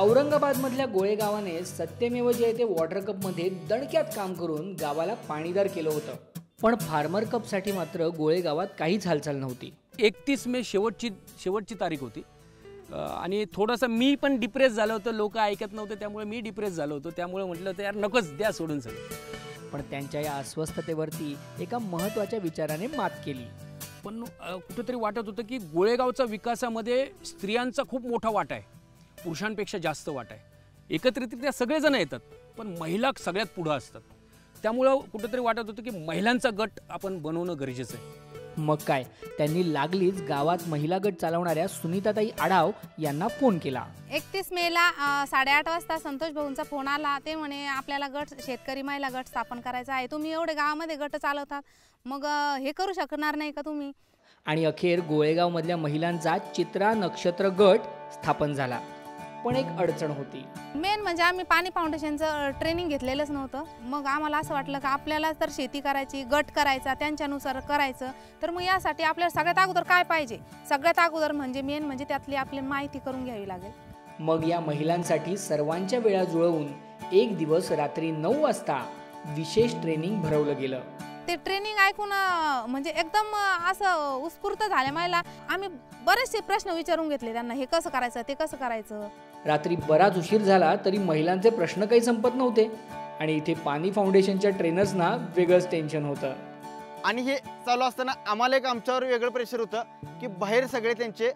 औरंगाबादमधल्या गोळे गावाने सत्यमेव जयते वॉटर कपमध्ये दणक्यात काम करून गावाला पाणीदार केलं होतं. पण फार्मर कपसाठी मात्र गोळे गावात काहीच हालचाल नव्हती. एकतीस मे शेवटची शेवटची तारीख होती. आणि थोडंसं मी पण डिप्रेस झालो होतो. लोक ऐकत नव्हते त्यामुळे मी डिप्रेस झालो होतो. त्यामुळे म्हटलं तर यार नकोच द्या सोडून सगळं. पण त्यांच्या या अस्वस्थतेवरती एका महत्त्वाच्या विचाराने मात केली. पण कुठंतरी वाटत होतं की गोळेगावचा विकासामध्ये स्त्रियांचा खूप मोठा वाटा आहे. पुरुषांपेक्षा जास्त वाटा आहे. एकत्रितरित्या सगळेजण येतात पण महिला सगळ्यात पुढं असतात. त्यामुळं कुठंतरी वाटत होतं की महिलांचा गट आपण बनवणं गरजेचं आहे. मग काय? त्यांनी लागलीच गावात महिला गट चालवणाऱ्या सुनीताताई आढाव यांना फोन केला. एकतीस मेला साडेआठ वाजता संतोष भाऊंचा फोन आला. ते म्हणे आपल्याला गट शेतकरी महिला गट स्थापन करायचा आहे. तुम्ही एवढे गावामध्ये गट चालवतात. मग हे करू शकणार नाही का तुम्ही? आणि अखेर गोळेगावमधल्या महिलांचा चित्रा नक्षत्र गट स्थापन झाला. पण एक अडचण होती. मेन म्हणजे आम्ही पाणी फाउंडेशनचं ट्रेनिंग घेतलेलंच नव्हतं. मग आम्हाला असं वाटलं का आपल्याला तर शेती करायची गट करायचा त्यांच्यानुसार करायचं. तर मग यासाठी आपल्याला सगळ्यात अगोदर काय पाहिजे? सगळ्यात अगोदर म्हणजे मेन म्हणजे त्यातली आपली माहिती करून घ्यावी लागेल. मग या महिलांसाठी सर्वांच्या वेळा जुळवून एक दिवस रात्री नऊ वाजता विशेष ट्रेनिंग भरवलं गेलं. ते ट्रेनिंग ऐकून म्हणजे एकदम असं उत्स्फूर्त झाल्या मला आम्ही बरेचसे प्रश्न विचारून घेतले त्यांना हे कसं करायचं ते कसं करायचं? रात्री बराच उशीर झाला तरी महिलांचे प्रश्न काही संपत नव्हते आणि इथे पाणी फाउंडेशनच्या ट्रेनर्सना वेगळंच टेन्शन होतं. आणि हे चालू असताना आम्हाला एक आमच्यावर वेगळं प्रेशर होतं की बाहेर सगळे त्यांचे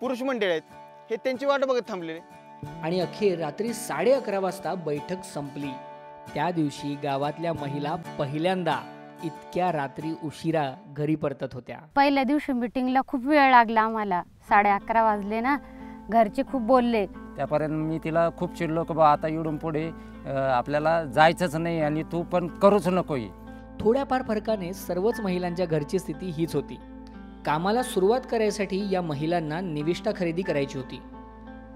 पुरुष मंडळ आहेत हे त्यांची वाट बघत थांबलेले. आणि अखेर रात्री साडे अकरा वाजता बैठक संपली. त्या दिवशी गावातल्या महिला पहिल्यांदा इतक्या रात्री उशिरा घरी परतत होत्या. पहिल्या दिवशी मिटिंगला खूप वेळ लागला आम्हाला. साडे अकरा वाजले ना. घरचे खूप बोलले. त्यापर्यंत मी तिला खूप चिडलो की बा आता इडून पुढे आपल्याला जायचंच नाही आणि तू पण करूच नको ही थोड्याफार फरकाने सर्वच महिलांच्या घरची स्थिती हीच होती. कामाला सुरुवात करायसाठी या महिलांना निविष्ठा खरेदी करायची होती.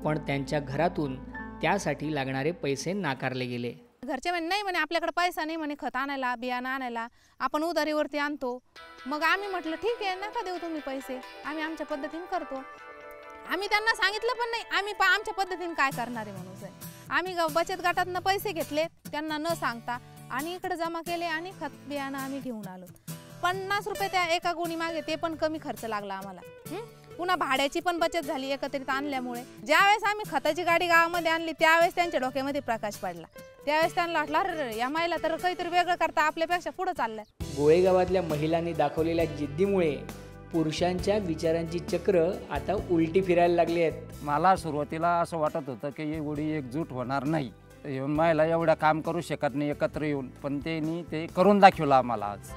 पण त्यांच्या घरातून त्यासाठी लागणारे पैसे नाकारले गेले. घरचे म्हणे नाही म्हणे आपल्याकडे पैसा नाही म्हणे खत आणायला बियाणं आणायला आपण उधारीवरती आणतो. मग आम्ही म्हटलं ठीक आहे नका देऊ तुम्ही पैसे आम्ही आमच्या पद्धतीने करतो. आम्ही त्यांना सांगितलं पण नाही. आम्ही पा आमच्या पद्धतीने काय करणार आहे म्हणून साहेब. आम्ही बचत गटातनं पैसे घेतले त्यांना न सांगता आणि इकडे जमा केले आणि खत बियाणं आम्ही घेऊन आलो. पन्नास रुपये त्या एका गुणी मागे ते पण कमी खर्च लागला आम्हाला. पुन्हा भाड्याची पण बचत झाली एकत्रित आणल्यामुळे. ज्यावेळेस आम्ही खताची गाडी गावामध्ये आणली त्यावेळेस त्यांच्या डोक्यामध्ये प्रकाश पडला. त्यावेळेस त्यांना वाटलं अरे या महिला तर काहीतरी वेगळं करता आपल्यापेक्षा पुढे चाललंय. गोळेगावातल्या महिलांनी दाखवलेल्या जिद्दीमुळे पुरुषांच्या विचारांची चक्र आता उलटी फिरायला लागली आहेत. मला सुरुवातीला असं वाटत होतं की एवढी एकजूट होणार नाही. येऊन मायला एवढं काम करू शकत नाही एकत्र येऊन. पण त्यांनी ते करून दाखवलं आम्हाला आज.